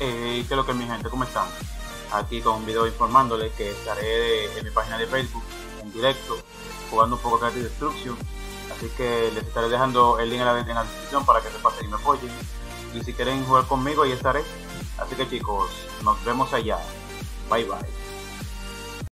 Eh, ¿Qué es lo que mi gente? ¿Cómo están? Aquí con un video informándoles que estaré en mi página de Facebook en directo jugando un poco de Destruction. Así que les estaré dejando el link en la, en la descripción para que se pasen y me apoyen. Y si quieren jugar conmigo, ahí estaré. Así que chicos, nos vemos allá. Bye bye.